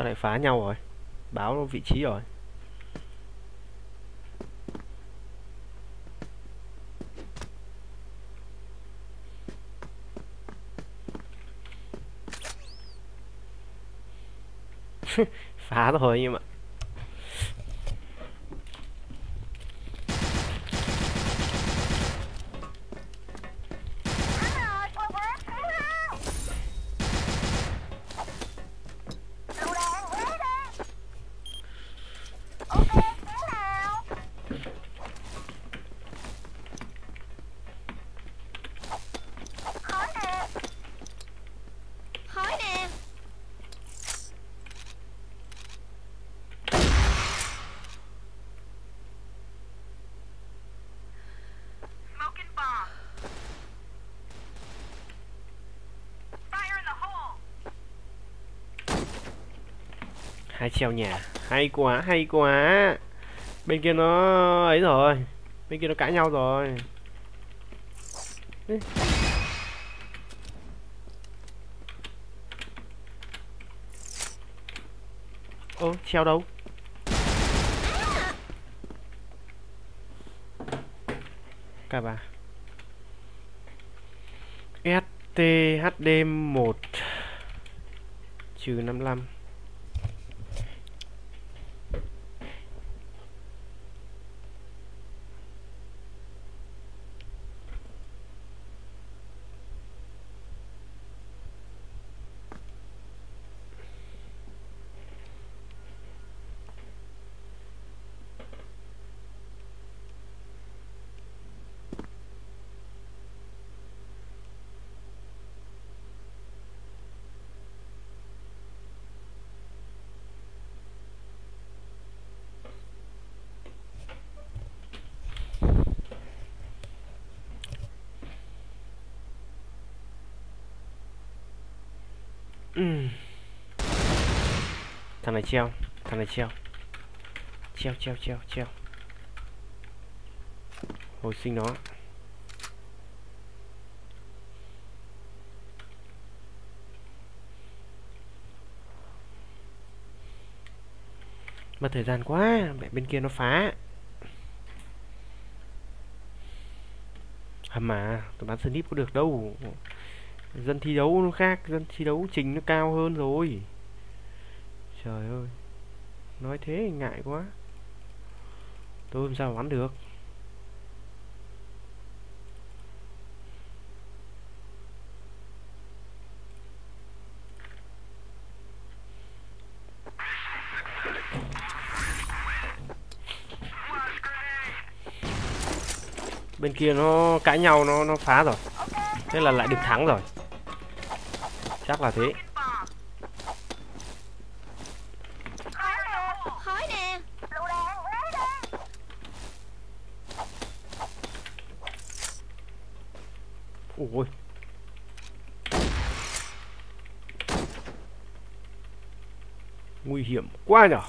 sao lại phá nhau rồi? Báo vị trí rồi. Phá rồi nhưng mà hai treo nhà. Hay quá hay quá. Bên kia nó ấy rồi. Bên kia nó cãi nhau rồi. Ê. ô, treo đâu? Cả bà. STHD 1 trừ 55 Ừ. Thằng này treo, thằng này treo. Treo treo treo treo. Hồi sinh nó. Mất thời gian quá, mẹ bên kia nó phá. Hầm mà, tôi bán snip có được đâu dân thi đấu nó khác, dân thi đấu trình nó cao hơn rồi. Trời ơi, nói thế ngại quá. Tôi làm sao bắn được? Bên kia nó cãi nhau, nó nó phá rồi. Thế là lại được thắng rồi chắc là thế. Ôi nguy hiểm quá nhở.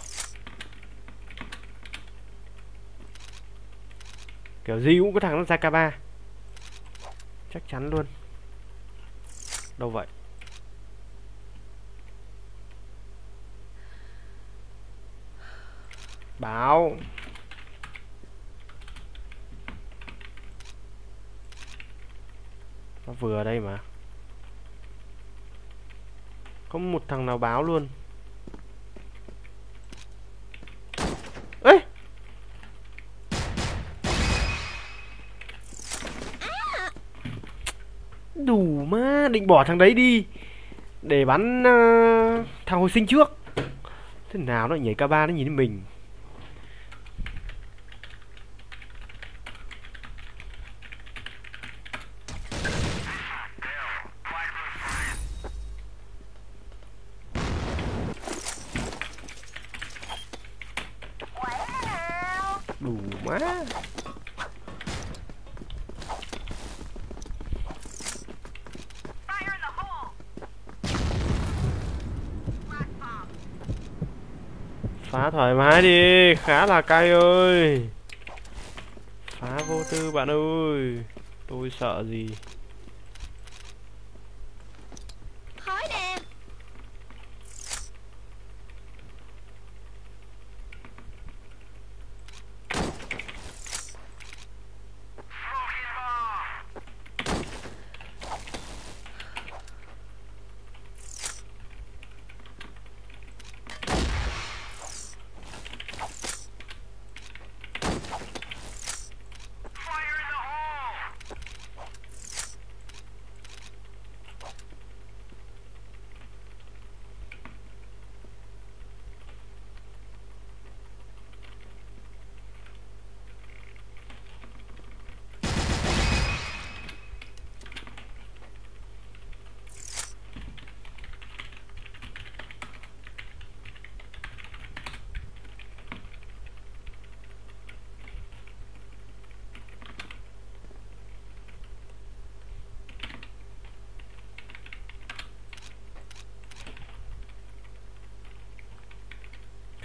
Kiểu gì cũng có thằng nó ra k 3 chắc chắn luôn. Đâu vậy báo nó vừa đây mà. Không một thằng nào báo luôn. Ê! Đủ mà định bỏ thằng đấy đi. Để bắn uh, thằng hồi sinh trước. Thế nào nó nhảy k 3 nó nhìn thấy mình? Phá thoải mái đi, khá là cay ơi. Phá vô tư bạn ơi, tôi sợ gì khói nè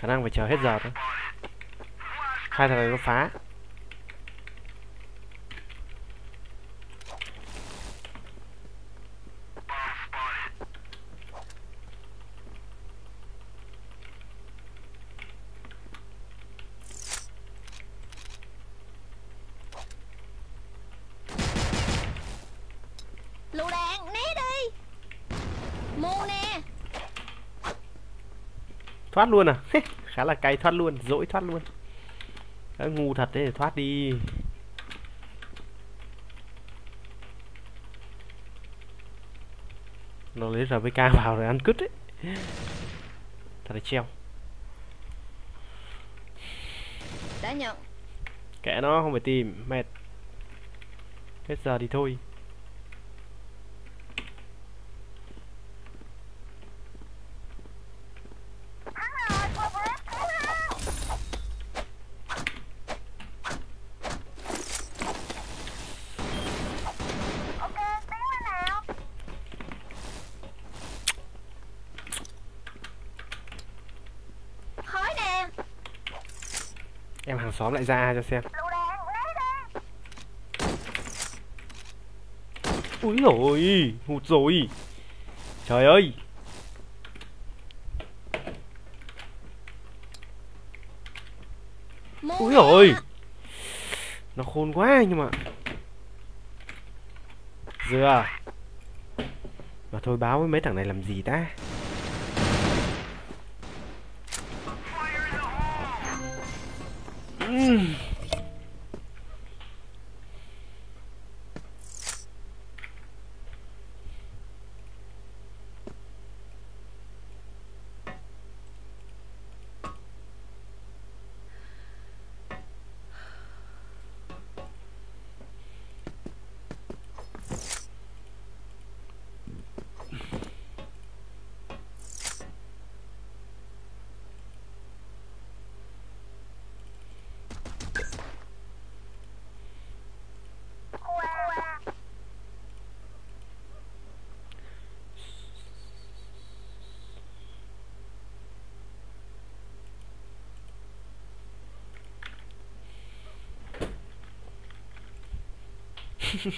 khả năng phải chờ hết giờ thôi. Hai thằng này nó phá Lựu đạn né đi Mù nè thoát luôn à? Khá là cay thoát luôn dỗi thoát luôn. Đã ngu thật đấy thoát đi. Nó lấy RPK vào rồi ăn cứt đấy thật là treo. Đã nhận. Kệ nó không phải tìm mệt. Hết giờ thì thôi Hắn rồi, cô bếp, cứu hắn. Ok, tiến lên nào. Khói nè em hàng xóm lại ra cho xem. Úi rồi hụt rồi. Trời ơi. Úi rồi nó khôn quá nhưng mà dừa. Mà thôi báo với mấy thằng này làm gì ta Mm.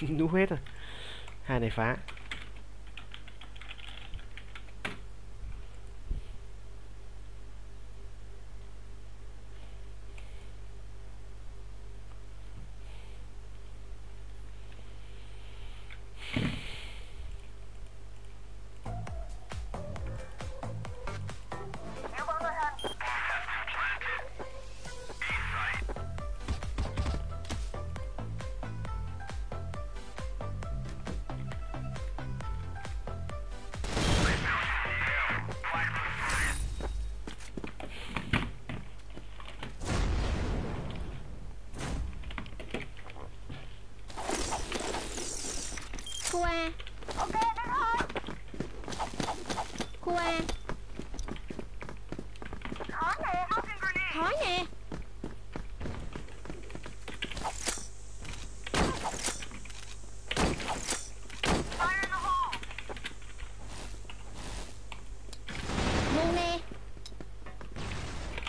Nú hết rồi. Hai này phá.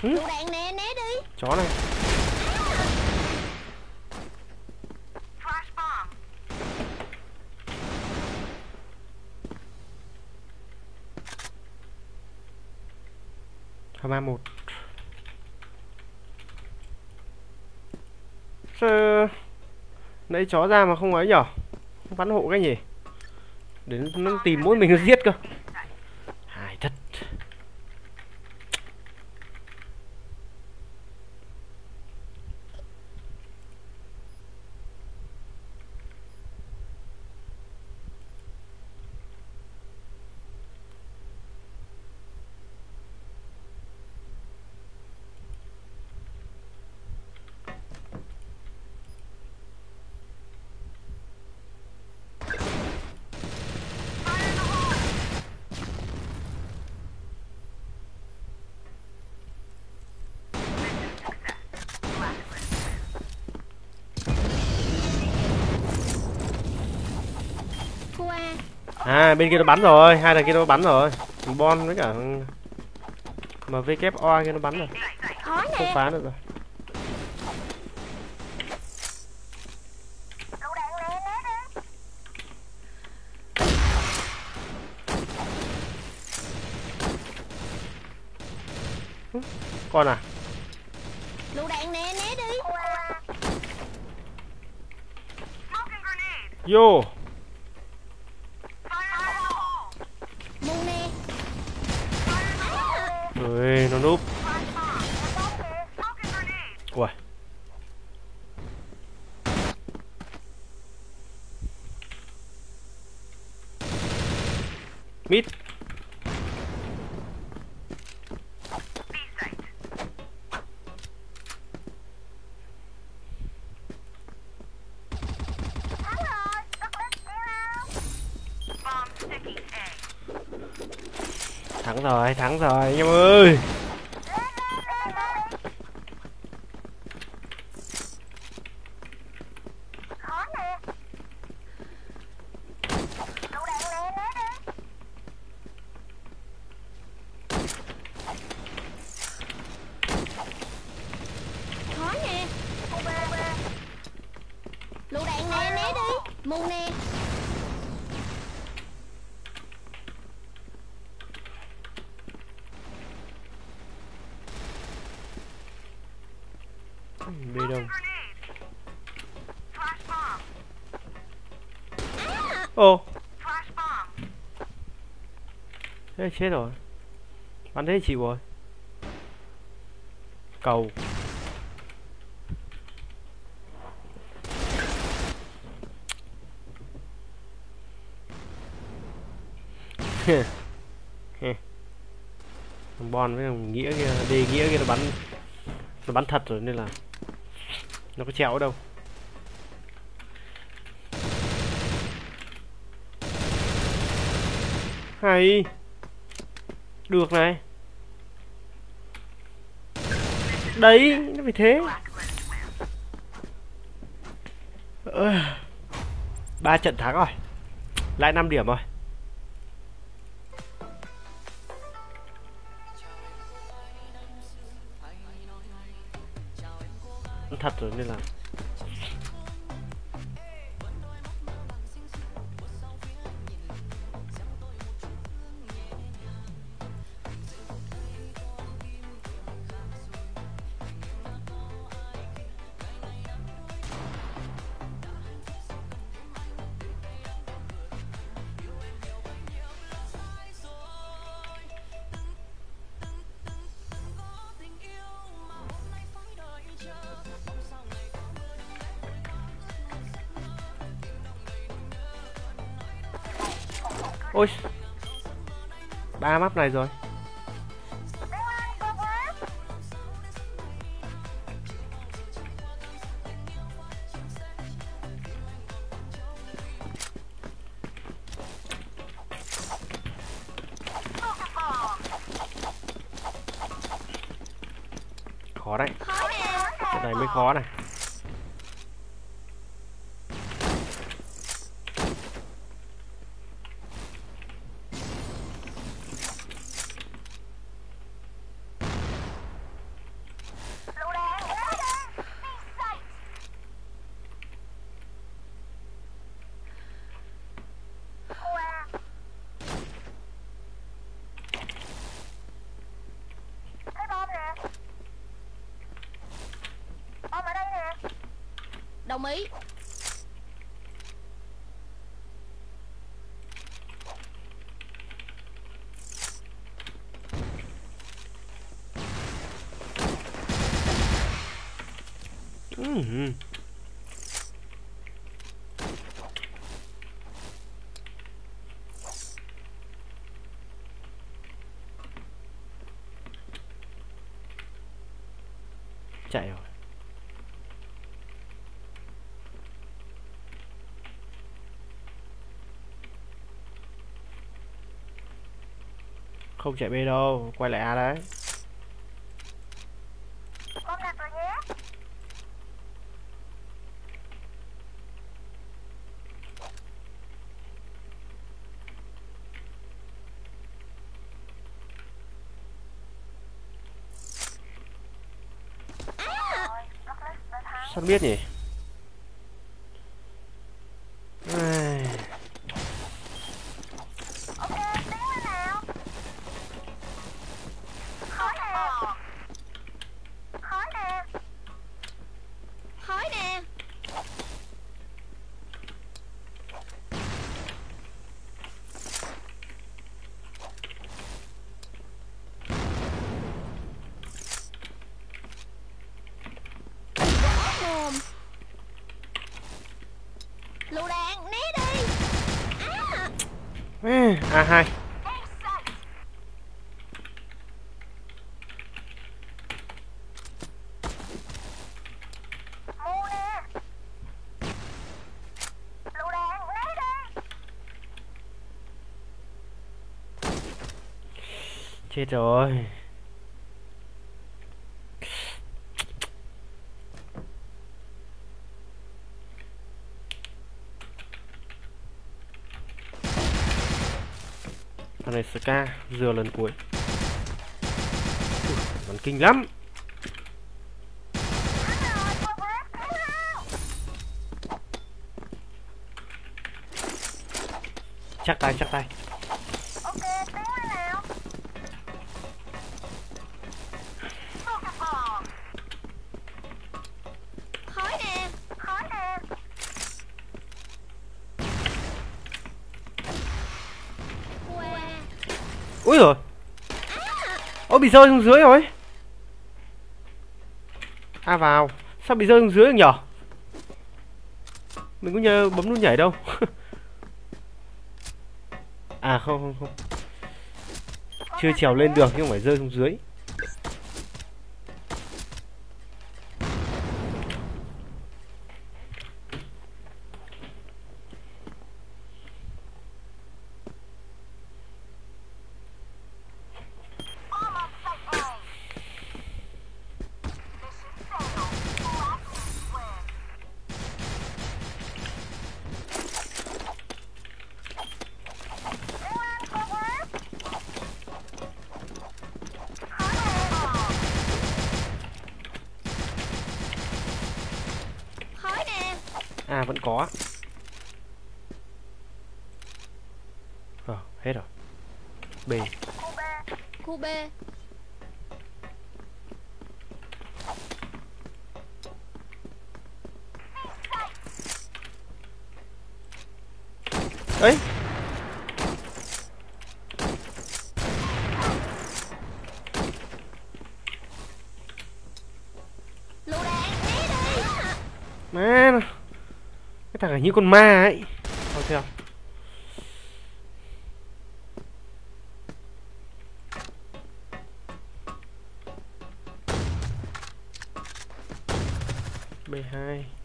Lựu đạn nè né đi. Chó này. Flash bomb. hai ba một. Sao nãy chó ra mà không ấy nhở? Không bắn hộ cái gì để nó tìm mỗi mình nó giết cơ à bên kia nó bắn rồi. Hai thằng kia nó bắn rồi. Bon với cả mà WO kia nó bắn rồi. Không phá được rồi. Con à? Lũ đạn nè né đi vô. Rồi thắng rồi anh em ơi Khó nè Lựu đạn nè né đi Khó nè Lựu đạn nè né đi Mu nè bê đông ô. Thế chết rồi. Bắn thế chịu rồi. Cầu. Thằng bon với thằng nghĩa kia, đi nghĩa kia nó bắn nó bắn thật rồi nên là nó có treo đâu? Hay. Được này. Đấy, nó phải thế. Ba trận thắng rồi. Lại 5 điểm rồi. Ôi. Ba map này rồi. Khó đấy. Cái này mới khó này. Đồng ý Ừm. chạy rồi không chạy B đâu quay lại A đấy. À. Sao biết nhỉ? Chết rồi. Thằng này ska, dừa lần cuối. Bắn kinh lắm. Chắc tay chắc tay Ok, tiến lên nào. Focus bomb. Khói nè Khói nè. Qua ui rồi ôi bị rơi xuống dưới rồi a à, vào. Sao bị rơi xuống dưới nhở? Mình có nhớ bấm nút nhảy đâu. À không không không. Chưa trèo lên được nhưng phải rơi xuống dưới. Vẫn có. Ờ hết rồi. B. Khu B. ấy Mày như con ma ấy Thôi theo B hai.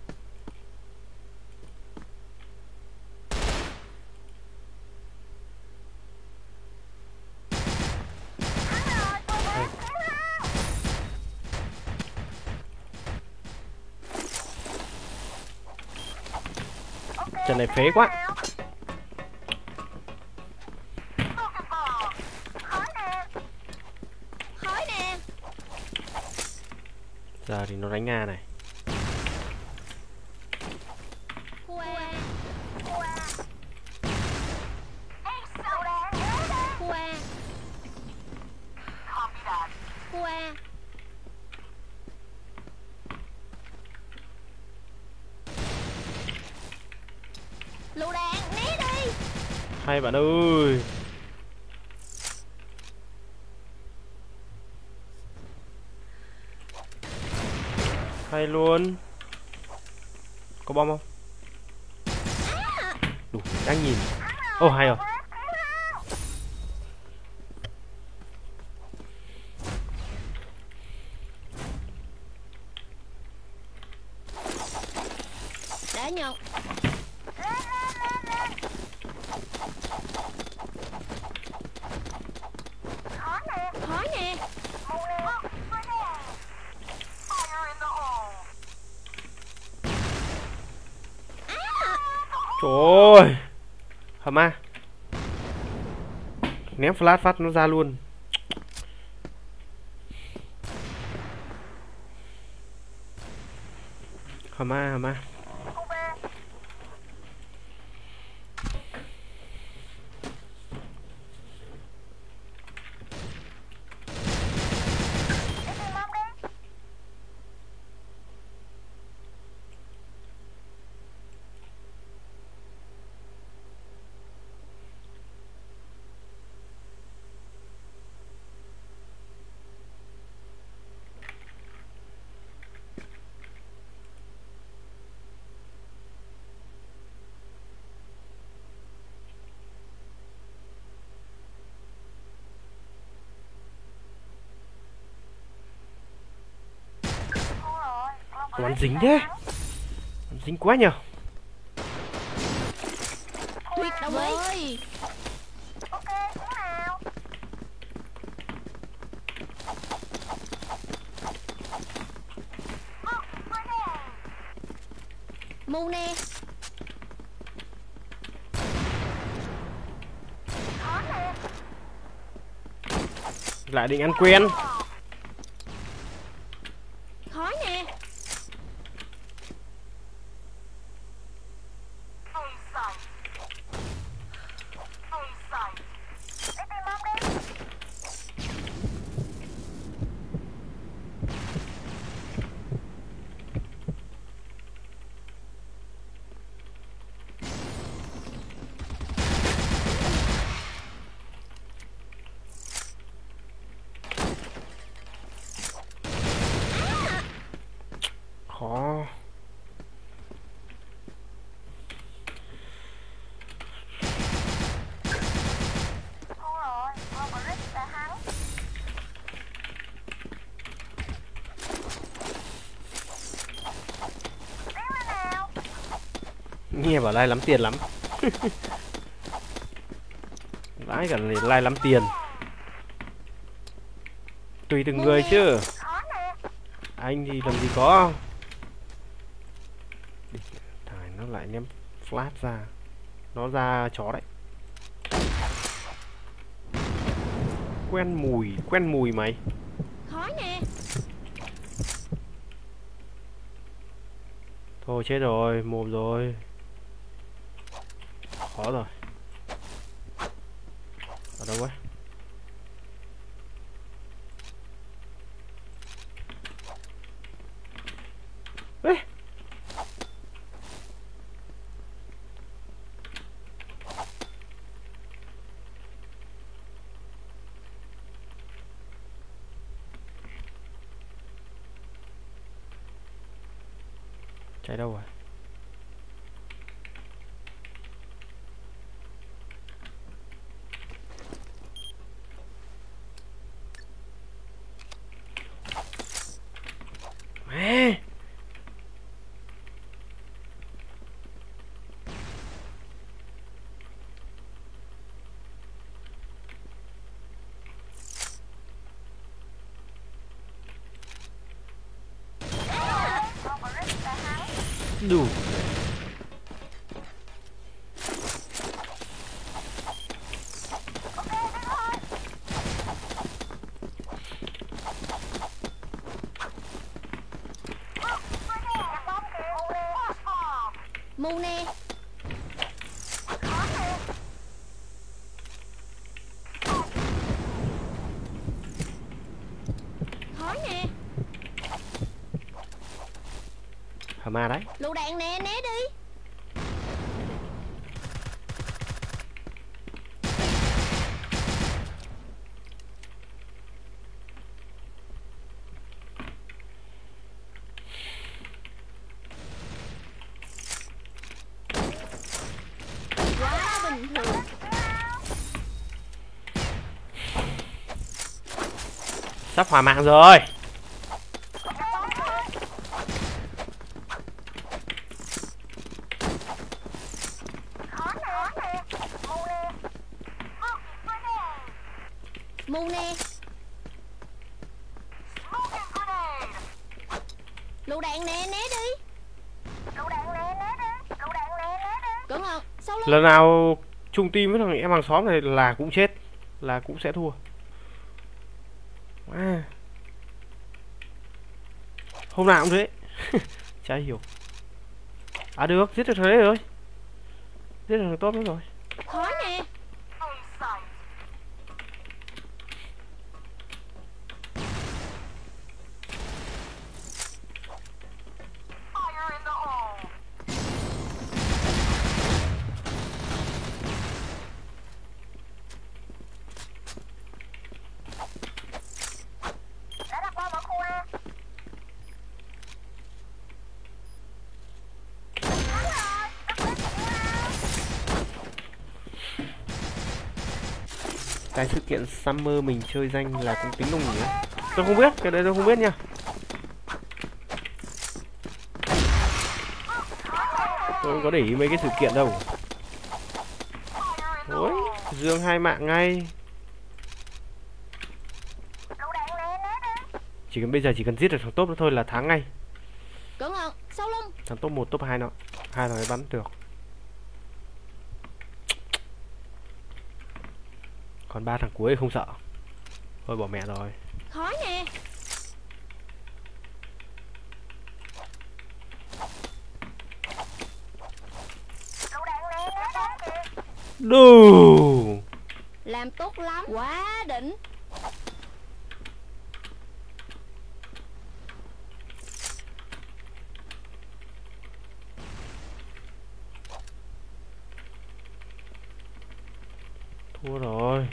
Trận này phế quá. Giờ thì nó đánh nga này Qua Qua. Ace lựu đạn, lấy đi. Qua Copy that. Qua Lựu đạn né đi hai bạn ơi. Hay luôn. Có bom không? Đủ đang nhìn. Ô hay rồi Đã nhận Khói nè. Khói nè Mua nè. Grenade. Fire in the hole. trời ơi hầm à ném flash phát nó ra luôn. Hả ma hả ma? Lấy dính thế. áo. dính quá nhờ. Mu nè. lại định ăn quen Khói nè A sight. A sight. Đi tìm mâm đi. khó Thôi rồi, con vừa lấy là hắn. Đi lên nào. Nghe bảo lai lắm tiền lắm. Vãi cả lai lắm tiền. Tùy từng người chứ. anh thì làm gì có. Thằng nó lại ném flash ra. Nó ra chó đấy. Quen mùi quen mùi mày. Khói nè. Thôi chết rồi mồm rồi rồi ở đâu quá? Ê! chạy đâu rồi mẹ Con vừa lấy là hắn. đủ Ok, đi thôi. Move, grenade. Bom kìa. Flash đủ Mu nè. Khói nè hầm ma đấy. Lựu đạn nè né đi. Sắp hòa mạng rồi Khó nè. Khó nè. Mù nè. Move, grenade. Mu nè Smoking grenade. Lựu đạn nè né đi Lựu đạn nè, né đi. Lựu đạn nè, né đi. Cẩn thận Sau lưng lần nào chung team với thằng em hàng xóm này là cũng chết là cũng sẽ thua à. hôm nào cũng thế chả hiểu À được, giết được thằng đấy rồi. Giết được thằng tốt lắm rồi. Khói nè A sight. Fire in the hole. Đã đặt bom ở khu A. Thắng rồi, các bạn của A. Cái sự kiện Summer mình chơi danh là cũng tính đồng nhỉ? Tôi không biết, cái đấy tôi không biết nha. Tôi không có để ý mấy cái sự kiện đâu. Ôi, dương hai mạng ngay. Chỉ cần bây giờ chỉ cần giết được thằng top nữa thôi là thắng ngay. Thằng top 1, top 2 nó. Hai thằng ấy bắn được. Còn ba thằng cuối không sợ. Thôi bỏ mẹ rồi. Khói nè. Đù. Làm tốt lắm Quá đỉnh Thua rồi.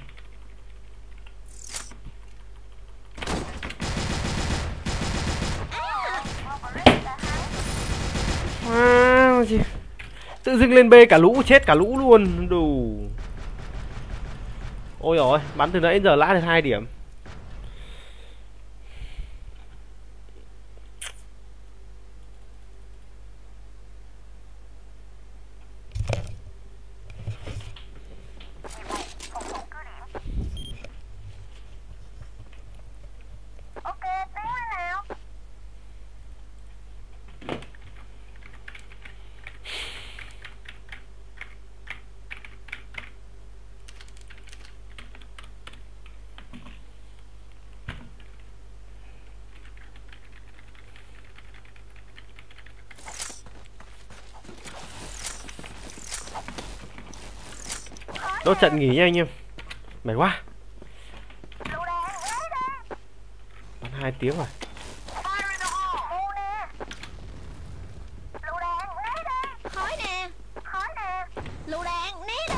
À, gì? Tự dưng lên B cả lũ chết cả lũ luôn. Đủ. Ôi rồi, bắn từ nãy giờ lãi được hai điểm. Ok, tiến lên nào. Đốt trận nghỉ nha anh em. Mệt quá. Bắn hai tiếng rồi. Fire in the hole. Ngu nè. Lựu đạn, lấy đi. Khói nè Khói nè. Lựu đạn né đi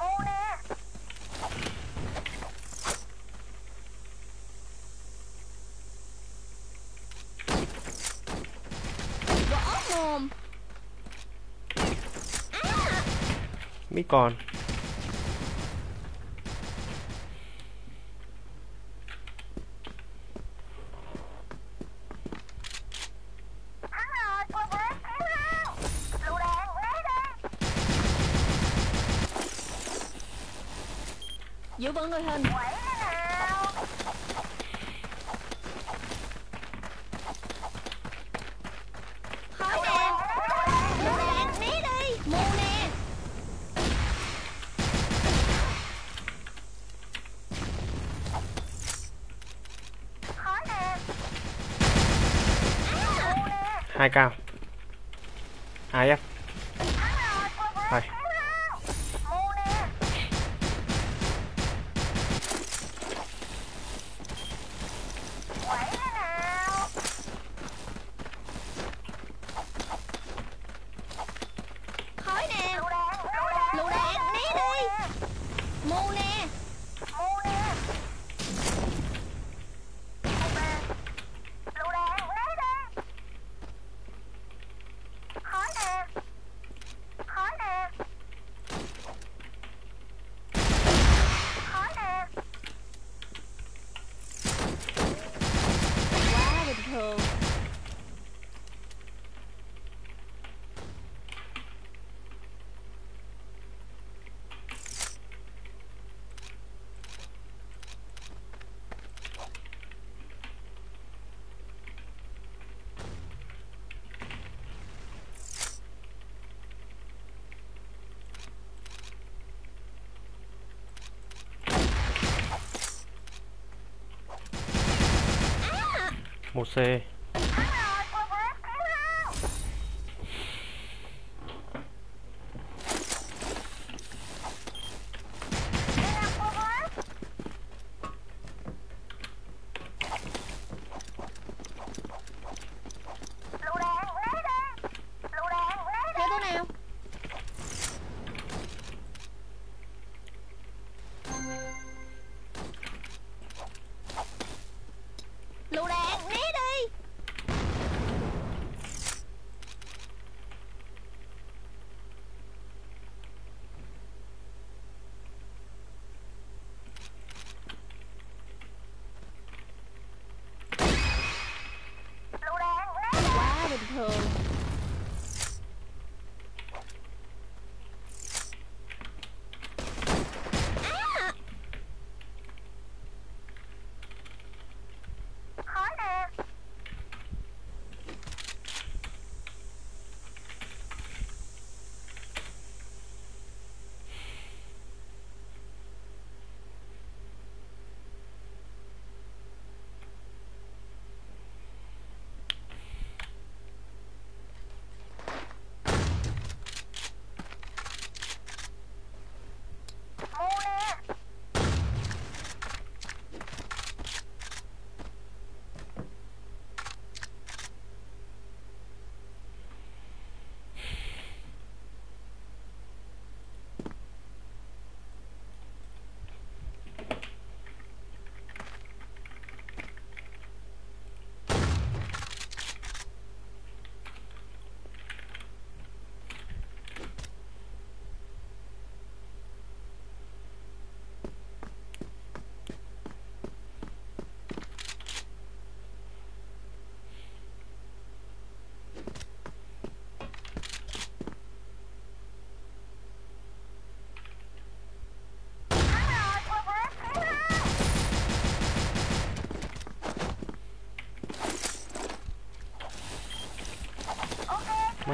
Ngu nè. Võ mồm Mỹ còn. Thắng rồi, progress kéo hao. Lựu đạn, lấy còn. Giữ vững đội hình. Một c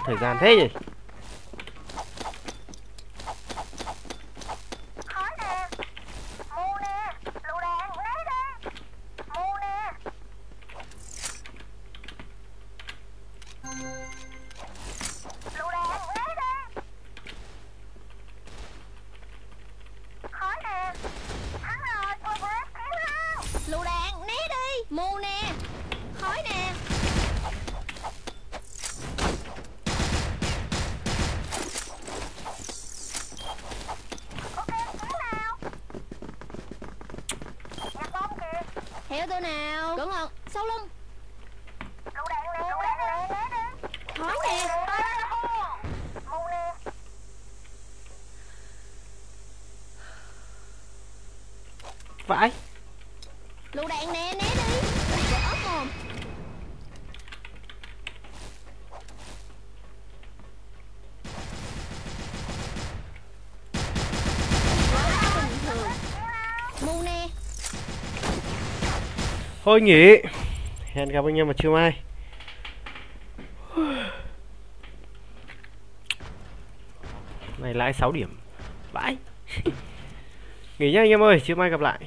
thời gian thế nhỉ? đéo tụi nào. Cẩn thận Sau lưng. thôi nghỉ. Hẹn gặp anh em vào chiều mai. Này, lãi 6 điểm. Vãi nghỉ nhá anh em ơi, chiều mai gặp lại.